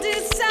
decide.